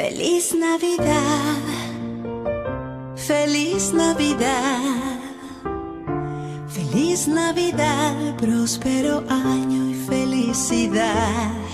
Feliz Navidad, feliz Navidad, feliz Navidad, próspero año y felicidad.